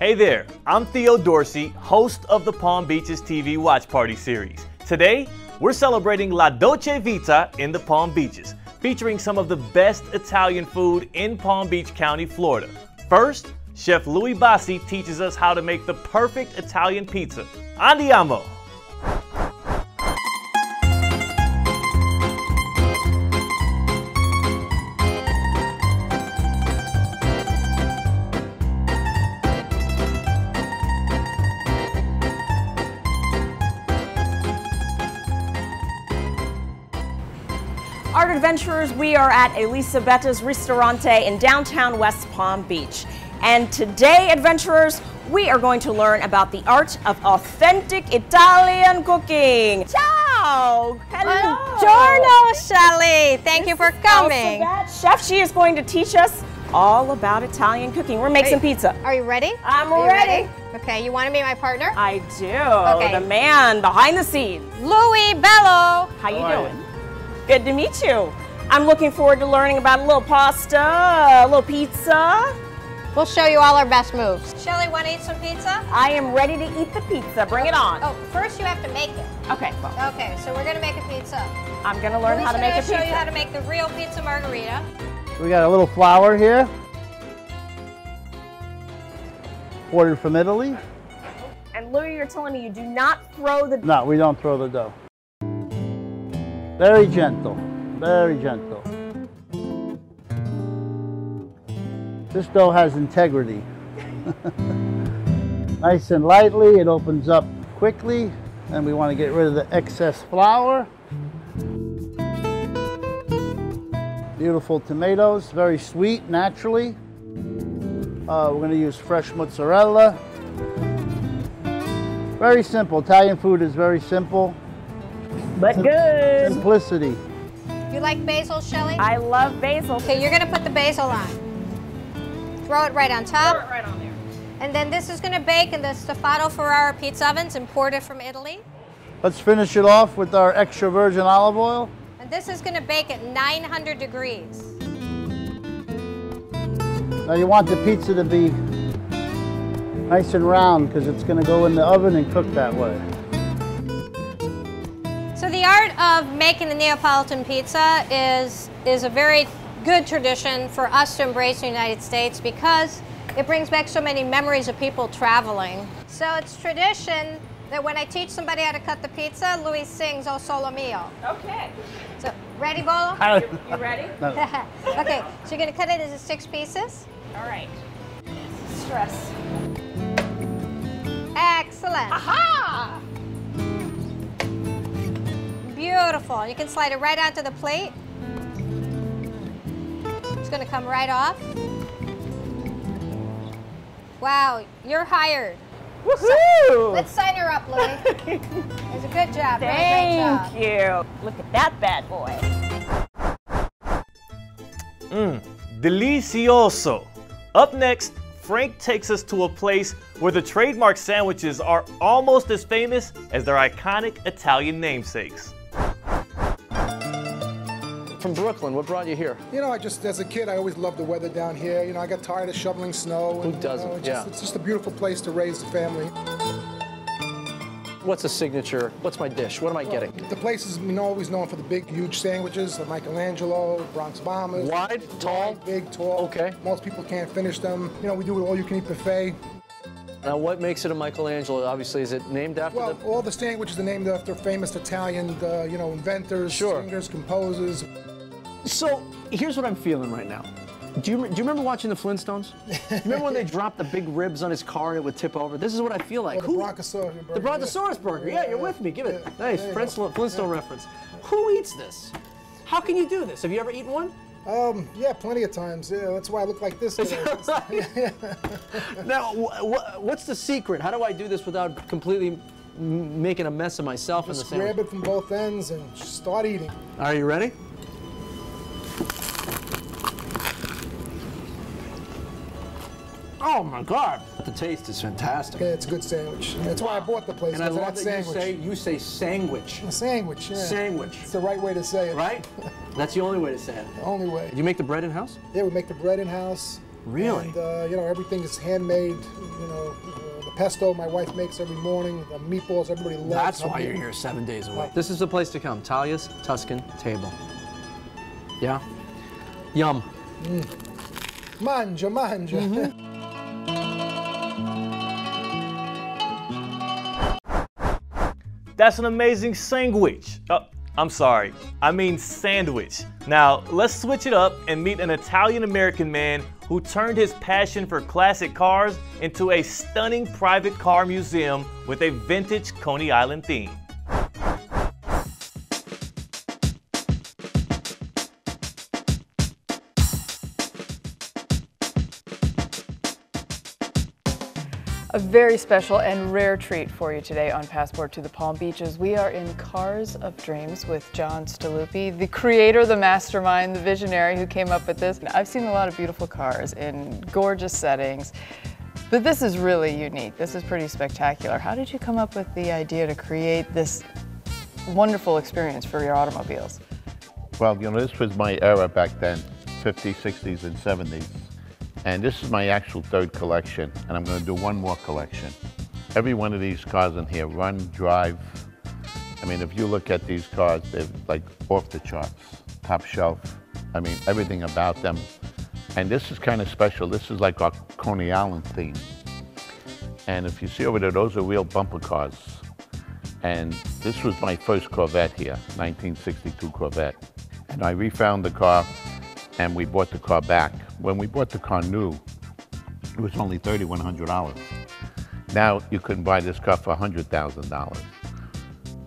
Hey there, I'm Theo Dorsey, host of the Palm Beaches TV Watch Party series. Today, we're celebrating La Dolce Vita in the Palm Beaches, featuring some of the best Italian food in Palm Beach County, Florida. First, Chef Louis Bassi teaches us how to make the perfect Italian pizza. Andiamo! Art adventurers, we are at Elisabetta's Ristorante in downtown West Palm Beach. And today, adventurers, we are going to learn about the art of authentic Italian cooking. Ciao! Hello! Buongiorno, Shelly. Thank you for coming. Alphabet Chef, she is going to teach us all about Italian cooking. We're making some pizza. Are you ready? I'm Are you ready. Okay, you want to be my partner? I do. Okay. The man behind the scenes. Louis Bello. How you How are doing? Good to meet you. I'm looking forward to learning about a little pasta, a little pizza. We'll show you all our best moves. Shelly, want to eat some pizza? I am ready to eat the pizza. Bring it on. Oh, first you have to make it. Okay, well, Okay, so we're going to make a pizza. I'm gonna learn Louis how to make a pizza. I'll show you how to make the real pizza margherita. We got a little flour here. Ordered from Italy. and Louis, you're telling me you do not throw the. No, we don't throw the dough. Very gentle, very gentle. This dough has integrity. nice and lightly, it opens up quickly, and we want to get rid of the excess flour. Beautiful tomatoes, very sweet naturally. Uh, we're going to use fresh mozzarella. Very simple. Italian food is very simple. But good. Simplicity. You like basil, Shelly? I love basil. Okay, you're going to put the basil on. Throw it right on top. right on there. And then this is going to bake in the Stefano Ferrara pizza ovens imported from Italy. Let's finish it off with our extra virgin olive oil. And this is going to bake at 900 degrees. Now you want the pizza to be nice and round because it's going to go in the oven and cook that way. So the art of making the Neapolitan pizza is, is a very good tradition for us to embrace in the United States because it brings back so many memories of people traveling. So it's tradition that when I teach somebody how to cut the pizza, Luis sings O Solo Mio. Okay. So ready, Bolo? You ready? okay, so you're gonna cut it into six pieces. All right. Stress. Excellent. Aha! Beautiful. You can slide it right onto the plate. It's gonna come right off. Wow, you're hired. Woohoo! Let's sign her up, Louie. It's a good job. Really Thank great job. you. Look at that bad boy. Mmm, delicioso. Up next, Frank takes us to a place where the trademark sandwiches are almost as famous as their iconic Italian namesakes. From Brooklyn, what brought you here? You know, I just as a kid, I always loved the weather down here. You know, I got tired of shoveling snow. Who and, doesn't? You know, it's, Yeah. just, it's just a beautiful place to raise a family. What's a signature? What's my dish? What am I getting? The place is you know, always known for the big, huge sandwiches, the Michelangelo, Bronx Bombers. Wide, tall? Wide, big, tall. Okay. Most people can't finish them. You know, we do an all-you-can-eat buffet. Now, what makes it a Michelangelo? Obviously, is it named after Well, the? all the sandwiches are named after famous Italian, uh, you know, inventors, Sure. singers, composers. So here's what I'm feeling right now. Do you, do you remember watching the Flintstones? remember when they dropped the big ribs on his car and it would tip over? This is what I feel like. Or the Brontosaurus burger, The Brontosaurus yeah. burger. Yeah, you're with me. Give it. Yeah, Nice. Flintstone. Reference. Who eats this? How can you do this? Have you ever eaten one? Um, yeah, plenty of times. Yeah, that's why I look like this today. now, wh- wh- what's the secret? How do I do this without completely m- making a mess of myself in Just the grab it from both ends and start eating. Are you ready? Oh my God! The taste is fantastic. Yeah, it's a good sandwich. That's why I bought the place. And I because of love that that you say you say sandwich. A sandwich, yeah. Sandwich. It's the right way to say it. Right? That's the only way to say it. The only way. Do you make the bread in house? Yeah, we make the bread in house. Really? And, uh, you know, everything is handmade. You know, uh, the pesto my wife makes every morning, the meatballs everybody loves. That's why you're here seven days a week. This is the place to come. Talia's Tuscan Table. Yeah? Yum. Manja, manja. Mm-hmm. That's an amazing sandwich. Uh, I'm sorry, I mean sandwich. Now, let's switch it up and meet an Italian American man who turned his passion for classic cars into a stunning private car museum with a vintage Coney Island theme. A very special and rare treat for you today on Passport to the Palm Beaches. We are in Cars of Dreams with John Staluppi, the creator, the mastermind, the visionary who came up with this. I've seen a lot of beautiful cars in gorgeous settings, but this is really unique. This is pretty spectacular. How did you come up with the idea to create this wonderful experience for your automobiles? Well, you know, this was my era back then, 50s, 60s, and 70s. And this is my actual third collection, and I'm going to do one more collection. Every one of these cars in here, run, drive. I mean, if you look at these cars, they're like off the charts, top shelf. I mean, everything about them. And this is kind of special. This is like our Coney Island theme. And if you see over there, those are real bumper cars. And this was my first Corvette here, 1962 Corvette. And I refound the car and we bought the car back. When we bought the car new, it was only $3,100. Now you couldn't buy this car for $100,000.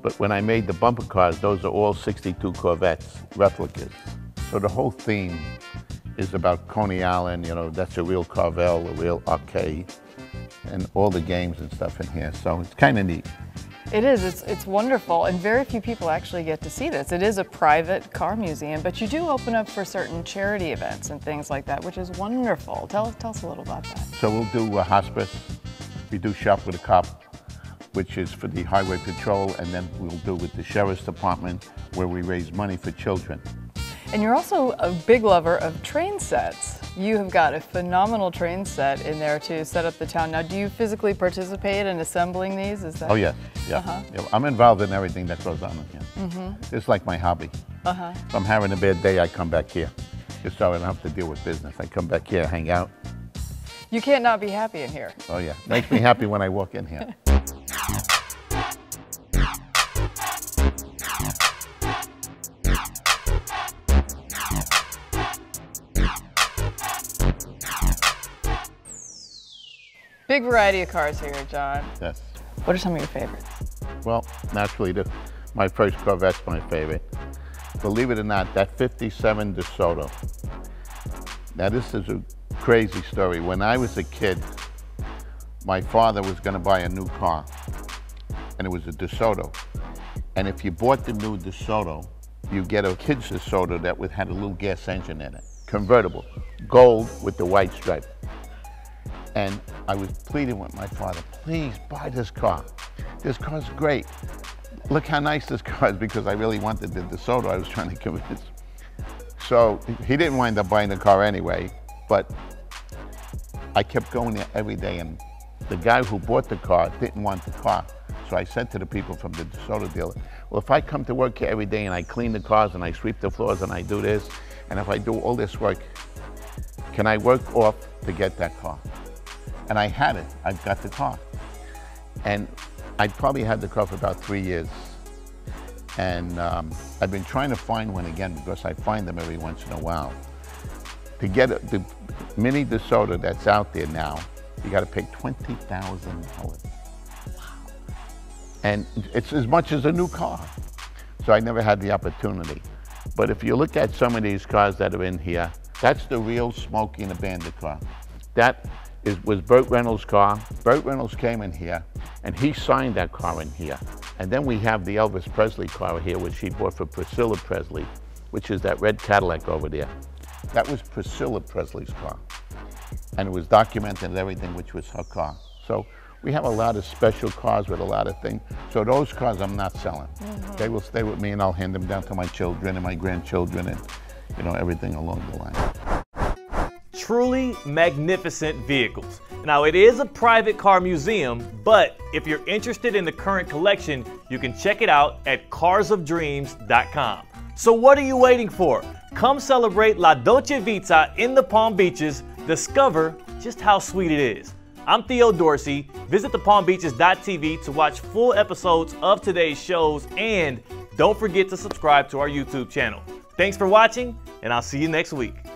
But when I made the bumper cars, those are all 62 Corvettes, replicas. So the whole theme is about Coney Island, you know, that's a real Carvel, a real arcade, and all the games and stuff in here. So it's kind of neat. It is. It's, it's wonderful, and very few people actually get to see this. It is a private car museum, but you do open up for certain charity events and things like that, which is wonderful. Tell, tell us a little about that. So we'll do a hospice, we do Shop with a Cop, which is for the Highway Patrol, and then we'll do with the Sheriff's Department, where we raise money for children. And you're also a big lover of train sets. You have got a phenomenal train set in there to set up the town. Now, do you physically participate in assembling these? Is that? Oh, yes, yeah. Uh-huh. yeah. I'm involved in everything that goes on in here. Mhm. It's like my hobby. Uh-huh. If I'm having a bad day, I come back here. Just so I don't have to deal with business. I come back here, hang out. You can't not be happy in here. Oh, yeah. Makes me happy when I walk in here. Big variety of cars here, John. Yes. What are some of your favorites? Well, naturally, the, my first Corvette's my favorite. Believe it or not, that 57 DeSoto. Now, this is a crazy story. When I was a kid, my father was going to buy a new car, and it was a DeSoto. And if you bought the new DeSoto, you get a kid's DeSoto that would, had a little gas engine in it, convertible, gold with the white stripe. And I was pleading with my father, please buy this car. This car's great. Look how nice this car is because I really wanted the DeSoto I was trying to convince. So he didn't wind up buying the car anyway, but I kept going there every day and the guy who bought the car didn't want the car. So I said to the people from the DeSoto dealer, well, if I come to work here every day and I clean the cars and I sweep the floors and I do this, and if I do all this work, can I work off to get that car? And I had it. I've got the car. And I'd probably had the car for about three years. And um, I've been trying to find one again because I find them every once in a while. To get a, the Mini DeSoto that's out there now, you got to pay $20,000. And it's as much as a new car. So I never had the opportunity. But if you look at some of these cars that are in here, that's the real the Bandit car. That is, was Burt Reynolds' car. Burt Reynolds came in here, and he signed that car in here. And then we have the Elvis Presley car here, which he bought for Priscilla Presley, which is that red Cadillac over there. That was Priscilla Presley's car. And it was documented and everything, which was her car. So we have a lot of special cars with a lot of things. So those cars I'm not selling. Mm-hmm. They will stay with me and I'll hand them down to my children and my grandchildren and, you know, everything along the line. Truly magnificent vehicles. Now, it is a private car museum, but if you're interested in the current collection, you can check it out at carsofdreams.com. So, what are you waiting for? Come celebrate La Dolce Vita in the Palm Beaches. Discover just how sweet it is. I'm Theo Dorsey. Visit thepalmbeaches.tv to watch full episodes of today's shows and don't forget to subscribe to our YouTube channel. Thanks for watching, and I'll see you next week.